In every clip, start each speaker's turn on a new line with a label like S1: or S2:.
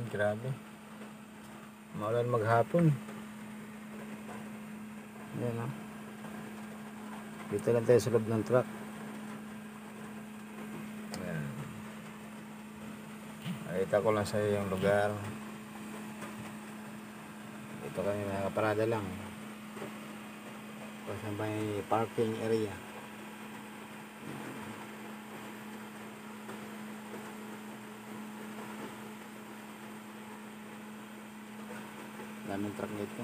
S1: Ulan, grabe. Maulan maghapon. Yan o. Dito lang tayo sa loob ng truck. Yan. Nakita ko lang sa iyo yung lugar. Dito kami nakaparada lang. Na may parking area. Daming truck dito.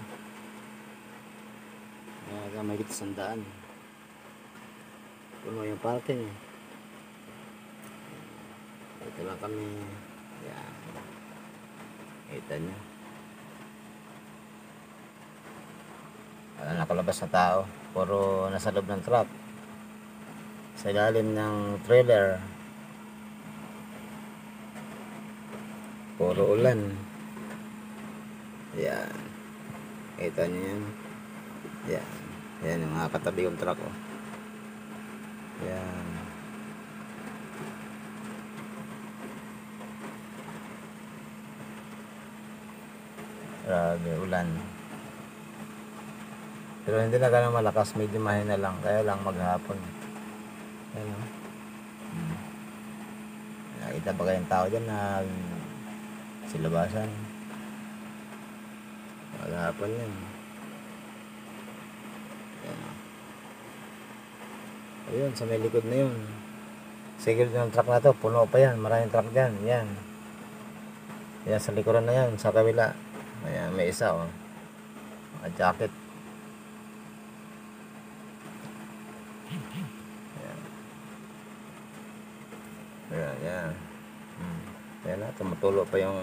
S1: Kaya may kita sandaan. Puno yung parking eh. Ito lang kami. Yan. Kita nyo. Wala nakalabas na tao. Puro nasa loob ng truck. Sa ilalim ng trailer. Puro ulan. Yan. Kita nyo yan. Yan. Yan yung mga katabi yung truck. Oh. Yan. Grabe, ulan. Pero hindi na ganun malakas, medyo mahina lang. Kaya lang maghapon. Yan o. Hmm. Nakita ba kayong tao dyan na silabasan? Maghapon yan. Yan o. Ayun, sa may likod na yun. Sigil ng truck na to, puno pa yan. Maraming truck dyan. Yan. Yan, sa likuran na yan, sa kabila. Ayan, may isa oh. Naka-jacket. Ayan. Ayan, yan. Hmm. Ayan na, tumutulo pa yung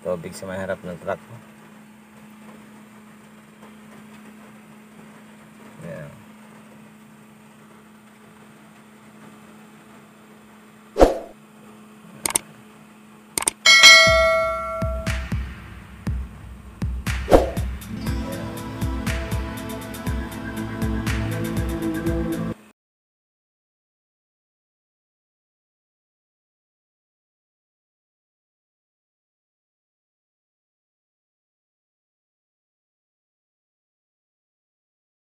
S1: tubig sa may harap ng truck.